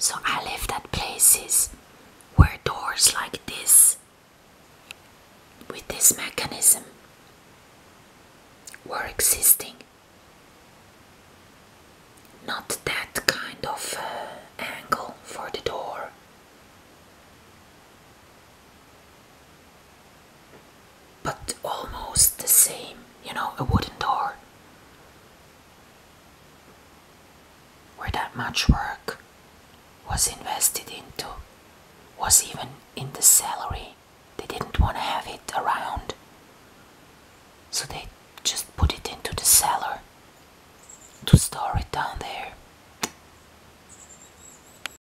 So I lived at places where doors like this, with this mechanism, were existing. Not that kind of uh, angle for the door. But almost the same, you know, a wooden door. Where that much work was invested into, was even in the salary. They didn't want to have it around. So they just put it into the cellar to store it down there.